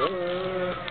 Oh.